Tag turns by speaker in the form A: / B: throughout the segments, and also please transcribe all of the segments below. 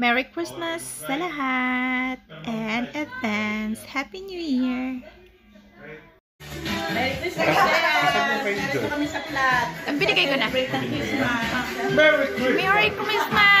A: Merry Christmas sa lahat and advance Happy New Year!
B: Merry Christmas! Dito kami sa flat.
A: Ang binigay ko na.
B: Merry Christmas!
C: Merry Christmas!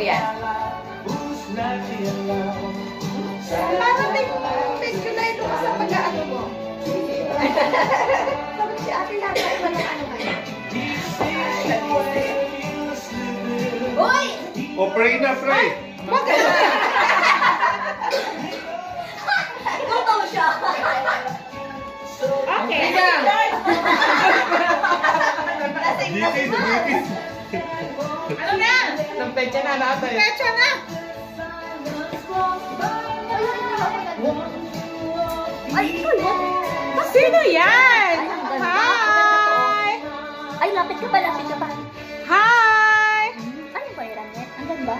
D: ko yan.
B: Parang may medyo na ito sa pag-ano mo. Sabi si ate yata ay walang ano ngayon. Uy!
C: O, pray na, pray!
B: Wag ka na! Totoo siya! Okay.
C: Dikis!
B: Ano na?
E: Ng pecha na natin.
B: Pecha na! Ay, ikaw yan.
A: Sino yan?
D: Ang.
A: Hi!
D: Ay, lapit ka pa, lapit ka pa.
A: Hi!
D: Ano ba yan? Ang ganda.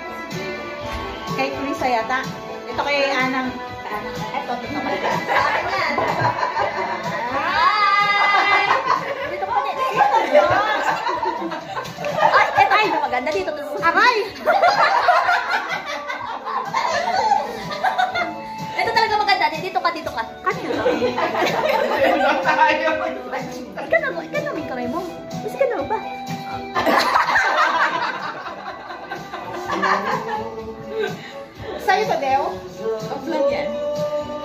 A: Kay Krisa yata. Ito kay Anang.
D: Eto, dito ka.
B: Akin
A: Aray!
D: Ito talaga maganda. Dito ka, dito ka. Kanina. Ikaw na mo, ikaw na may kamay mo. Mas ka na ba?
A: Sa'yo to, Deo?
E: Vlog yan.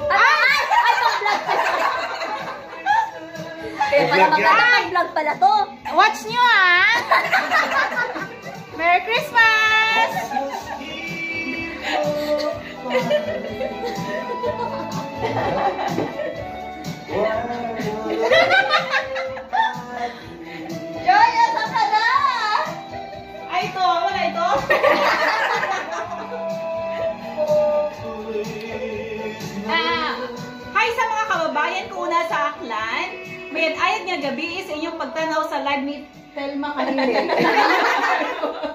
D: Ay, ay, ay, pang vlog. Kaya pala
C: Vlog yan.
D: maganda pang vlog pala to.
A: Watch nyo, ah! Merry Christmas!
B: Joy, asa ka na?
A: Ay, ito. Wala ito. Ah, hi sa mga kababayan ko una sa Aklan. May ayat nga gabi sa inyong pagtanaw sa live ni Telma Kanili.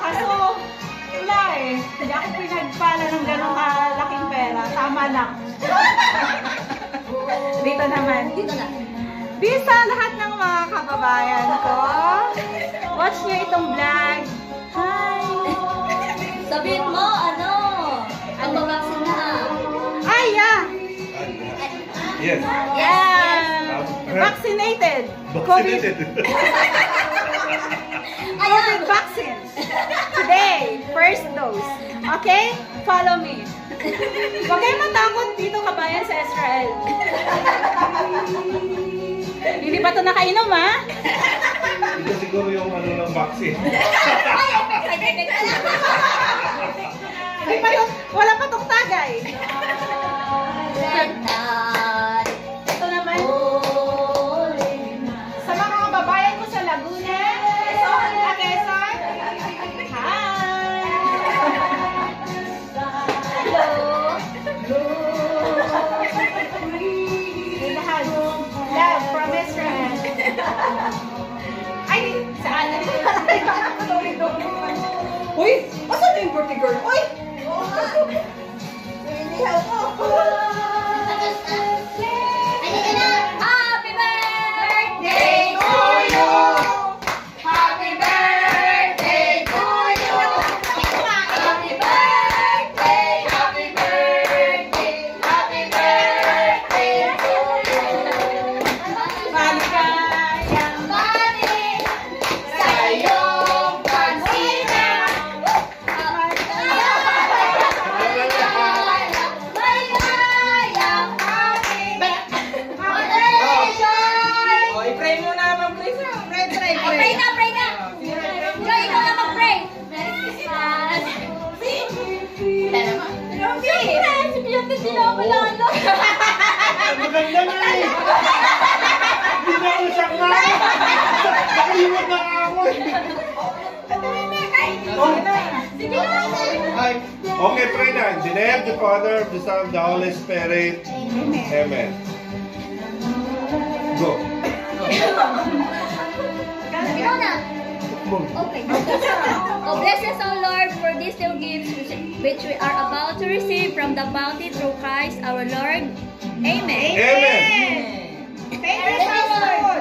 A: Kaso, wala eh. Hindi ako pinagpala ng ganong kalaking pera. Tama lang. Dito naman.
D: Dito na.
A: Bisa lahat ng mga kababayan ko. Watch nyo itong vlog. Hi!
D: Sabihin mo, ano? Ang babaksin na.
A: Ay, yeah!
C: Yes.
A: Yeah! Vaccinated.
C: Vaccinated.
A: COVID vaccine. Today, first dose. Okay? Follow me. Huwag kayong matakot dito kabayan sa Israel. Hindi pa ito nakainom, ha?
C: Ito siguro yung ano ng vaccine.
A: Hindi pa to, wala pa tong tagay.
B: Asan na yung birthday girl? Uy! Hindi ako.
C: Yan na eh! Hindi na. Okay, pray na. In the name of the Father, of the Son, of the Holy Spirit. Amen. Go.
D: Na. Okay. Oh, bless us, O Lord, for these two gifts which we are about to receive from the bounty through Christ our Lord. Amen.
C: Amen.
B: Thank you, Pastor.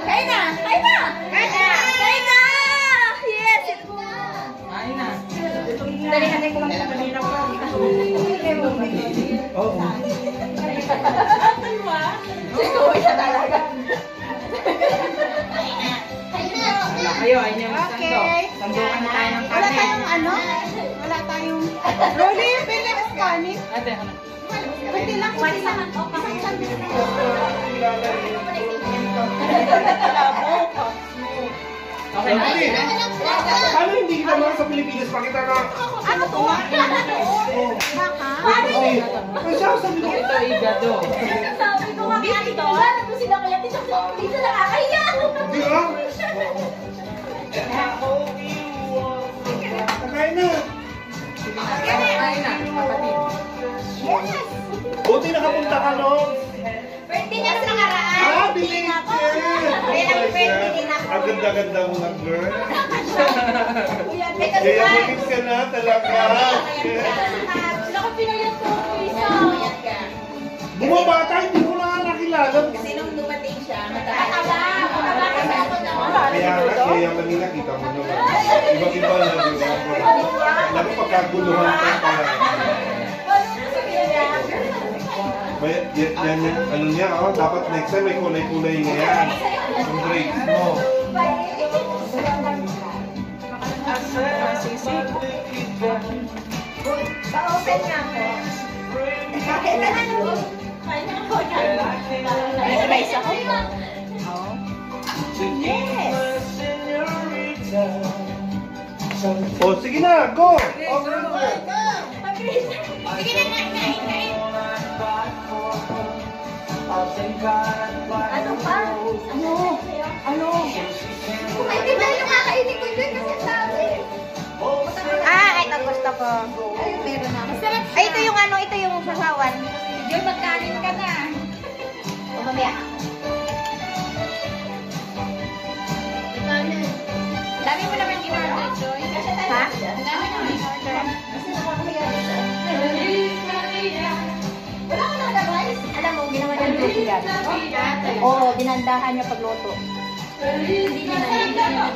D: Kaya na. Kaya na. Kaya na. Kaya na. Yes. Kaya na. Dalihan ko lang sa kanina ko.
C: Oo.
E: Ano ba? Ikaw
B: okay. Wala tayong ano? Wala tayong... Rolly, pili mo kanin.
E: Ate, ano?
B: Pwede lang, pwede lang.
E: Okay na.
C: Hindi. Paano hindi kita mga sa Pilipinas? Pakita na.
B: Ano to? Baka?
C: Hindi. Ay, siya sabi ko.
E: Ito, igado.
D: Sabi ko nga dito. Ano sila kaya sa dito nakakahiya.
C: Hindi ah. Nakain nakapunta ka, no?
B: Pwede niya sa nakaraan.
C: Ah, believe it! Ang ganda-ganda mo lang, girl. Kaya magiging ka na talaga.
D: Sila ko pinayat ko. Isa.
C: Bumabata, hindi ko na nga nakilala.
B: nung dumating siya,
D: Mataba. Mataba kasi ako naman.
C: Kaya nga, kaya kanina kita mo naman. Iba-iba na, di ba? Naku, pagkaguluhan ka pala. May, yan, yan, yan, ano niya, oh, dapat next time may kulay-kulay niya yan. Yung grades mo.
B: Pa-open nga ako.
D: Kahit na ano. Kaya ako na.
C: Ay, surprise Oh, sige na, go! Okay, oh, go! Go! Sige na, kain.
D: Ano pa? Ano? Ano?
B: Di ba yung kakainin ko dyan kasi sabi? Ah, ito gusto ko. Ay, meron na. Ay, ito yung ano, ito yung sasawan.
D: Joy, magkanin ka na.
B: O, mamaya.
D: Dami mo naman in-order, Joy.
B: Ha?
D: Dami naman in-order.
B: Wala si Gabi. Oo, dinandahan niya pagluto.
D: Hindi na hindi na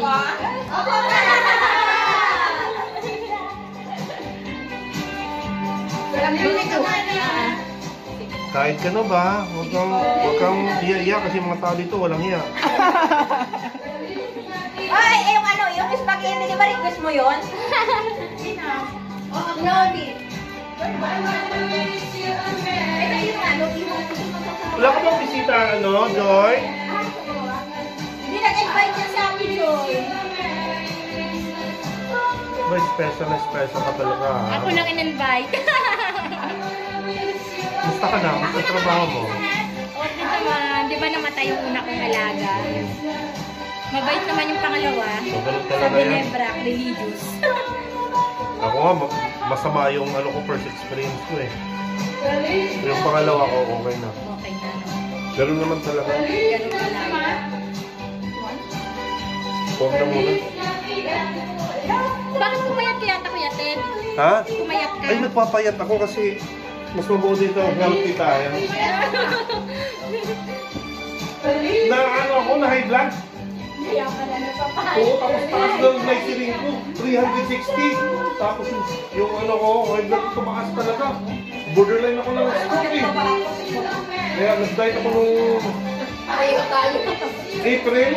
C: Kahit ka na ba? Huwag kang, huwag kang iya-iya kasi mga tao dito walang iya.
B: Ay, eh, yung ano, yung spaghetti, di ba request mo yun? Nobi. Ito yung ano, yung
C: Wala ka bang bisita, ano, Joy?
B: Hindi nag-invite niya sa akin, Joy.
C: Ba, special na special ka talaga?
D: Ako lang in-invite.
C: Musta ka na? Ang trabaho mo?
D: O, di naman, di ba namatay yung una kong alaga? Mabait naman yung pangalawa.
C: So, ganun
D: Sa
C: talaga yan.
D: Ginebra, religious.
C: Ako nga, ma- masama yung ano ko first experience ko eh. Yung pangalawa ko, okay na.
D: Okay na, no?
C: Ganun naman talaga.
D: Ganun talaga.
C: Huwag na muna.
D: Bakit pumayat kaya ako yatin?
C: Ha?
D: Pumayat ka?
C: Ay, nagpapayat ako kasi mas mabuti ito healthy tayo. Na ano ako, na high blood. Oo, tapos taas ng glycerin ko, 360. Tapos yung, yung ano ko, high blood tumaas talaga. Borderline ako ng stroke eh. Kaya nag-diet ako nung April.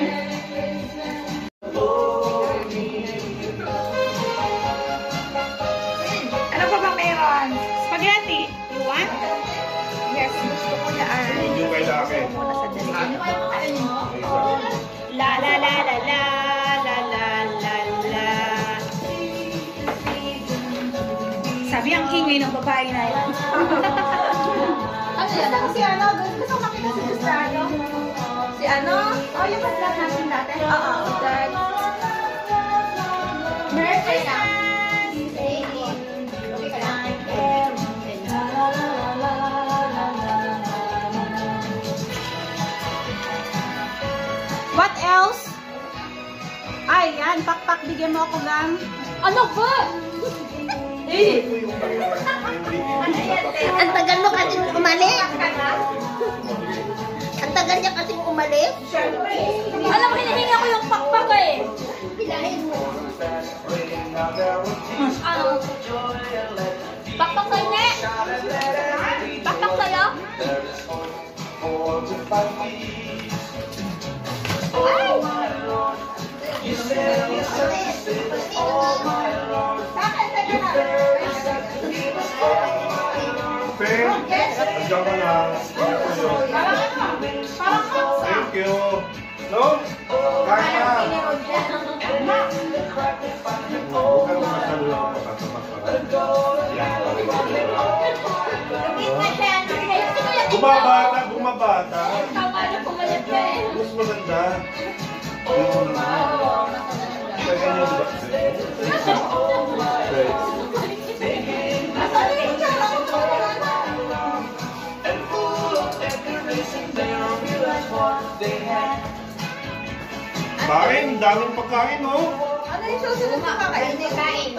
B: Sabi ang ingay ng babae na yan.
D: Ano
A: ko si ano, gusto ko makita si Gustavo.
B: Si ano?
A: Oh, yung vlog natin dati.
B: Oo, that.
A: Merry. Christmas! What else? Ay, yan. Pakpak, bigyan mo ako gam.
F: Ano ba? Eh,
B: Ang tagal mo kasi umalis. Ang tagal niya kasi umalis.
F: alam mo, hinihingi ko yung pakpak eh. Ano? Pakpak sa'yo, ne? Pakpak sa'yo?
G: Pe, nandiyan ka na. Thank you. No? Kain na. Huwag ka naman masyado lang patatabas. Yan, Bumabata, bumabata.
F: Eh.
G: Mas maganda. Kain, daming pagkain, oh.
B: Ano yung susunod na kakainin? Kain.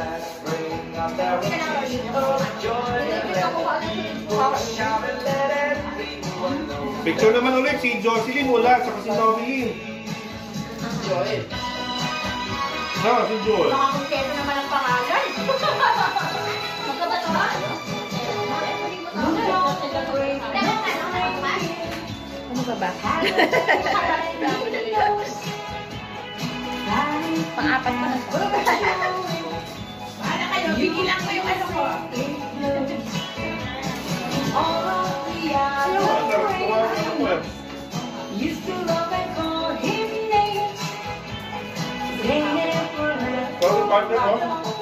G: Picture naman ulit, si Jocelyn wala, saka si Noveline. Ha, si Joel.
B: Nakakumpleto naman ang pangalan.
F: Magkabato ba?
B: Ano ba ba? Pang-apat pa na. Para kayo, bigilan ko yung ano ko.
G: Sorry, partner, oh.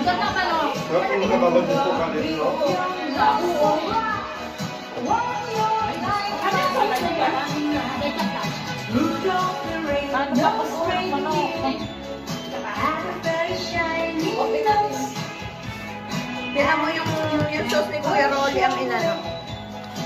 F: Maganda ka no?
G: Sarap yung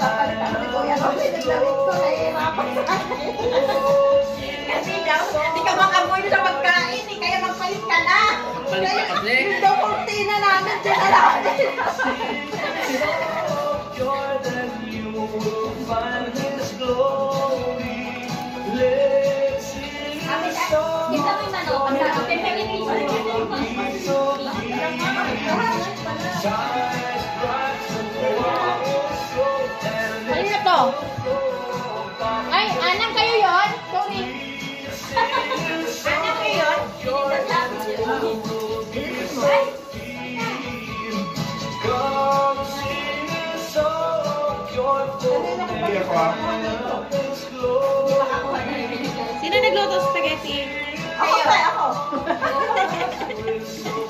B: Pinagpapalit ako ni Kuya Rolly. Naglawin ko na ihirapan sa kanya. Kasi daw, hindi ka makamoy sa pagkain. eh, Kaya magpalit ka na.
E: Magpalit ka kasi.
B: Yung daw kortina namin, dyan na lang.
F: Kita
G: Ako, ah.
A: Sino nagluto sa spaghetti?
B: Ako? Ako.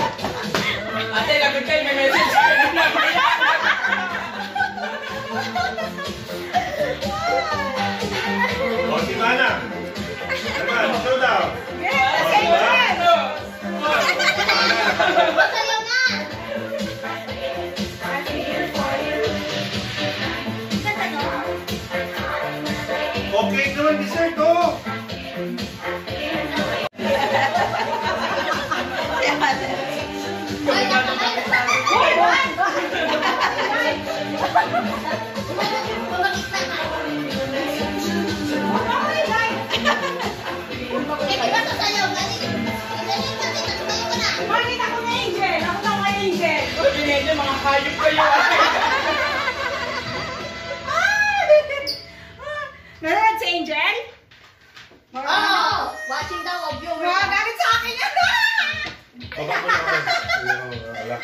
E: I think I can
A: take my. Mga
E: galit sa akin yan!
B: Baka po na ako. Wala.